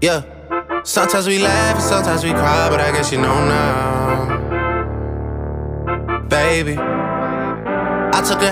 Yeah. Sometimes we laugh and sometimes we cry, but I guess you know now. Baby. I took a